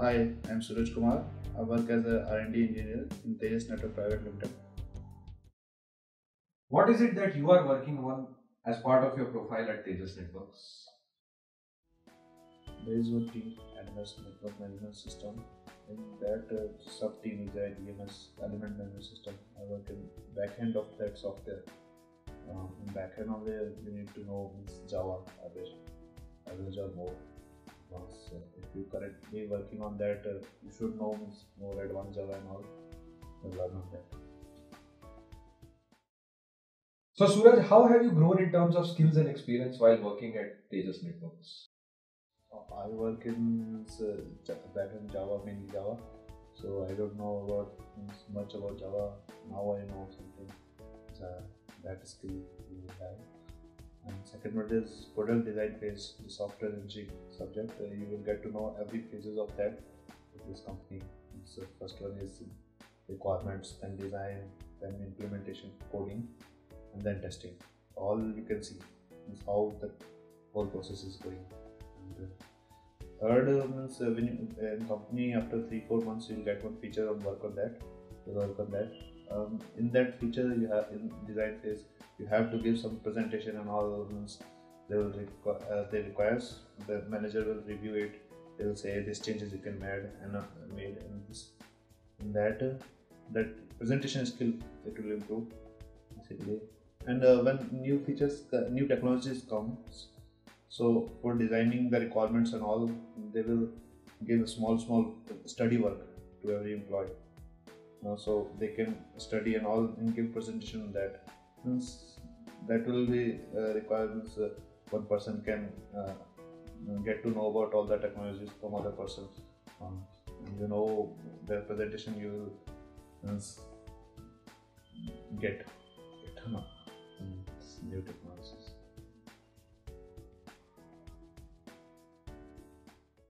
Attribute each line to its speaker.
Speaker 1: Hi, I'm Suraj Kumar. I work as a R&D engineer in Tejas Network Private Limited.
Speaker 2: What is it that you are working on as part of your profile at Tejas Networks?
Speaker 1: There is one team, Advanced Network Management System. In that uh, sub team is the EMS Element Management System. I work in backend of that software. Um, in backend of it, you need to know Java, average, average or more. Uh, if you currently working on that, uh, you should know more advanced Java and all. On that.
Speaker 2: So, Suraj, how have you grown in terms of skills and experience while working at Tejas Networks?
Speaker 1: I work in uh, backend Java, mainly Java. So I don't know about much about Java. Now I know something. Uh, that skill you have. Second one is product design phase, the software engineering subject. Uh, you will get to know every phases of that this company. So first one is requirements, then design, then implementation, coding, and then testing. All you can see is how the whole process is going. And, uh, Third uh, means uh, when you in company after three four months you'll get one feature and work on that. You work on that. Um, in that feature you have in design phase you have to give some presentation and all means they will requ- uh, they requires the manager will review it. They will say this changes you can made and uh, made and this in that uh, that presentation skill it will improve basically. And uh, when new features, uh, new technologies comes, so for designing the requirements and all, they will give a small, small study work to every employee. So they can study and all and give presentation on that. Means that will be uh, requirements. Uh, one person can uh, get to know about all the technologies from other person Um, you know their presentation, you will get get to know new technologies.